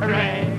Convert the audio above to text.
Ray,